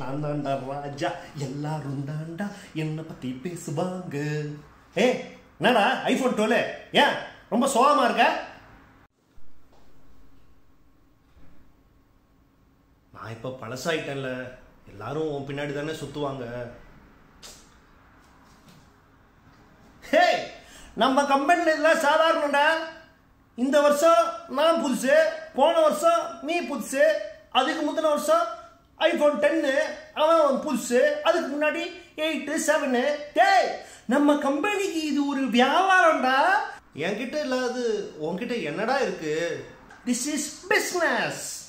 நான் தாண்டா ராஜா எல்லாரும் தாண்டா என்னை பத்தி பேசுவாங்க. ஏ என்னடா ஐபோன் டுவெல் ஏன் ரொம்ப சோகமா இருக்க? நான் இப்ப பழசாயிட்டேன்ல. எல்லாரும் உன் பின்னாடி தானே சுத்துவாங்க. ஹே நம்ம கம்பெனியில் இதெல்லாம் சாதாரணடா இந்த வருஷம் நான் புதுசு போன வருஷம் நீ புதுசு அதுக்கு முந்தின வருஷம் ஐபோன் டென்னு அவன் புதுசு அதுக்கு முன்னாடி எயிட்டு செவனு. டேய் நம்ம கம்பெனிக்கு இது ஒரு வியாபாரம்டா. என்கிட்ட இல்லாது உன்கிட்ட என்னடா இருக்கு? This is business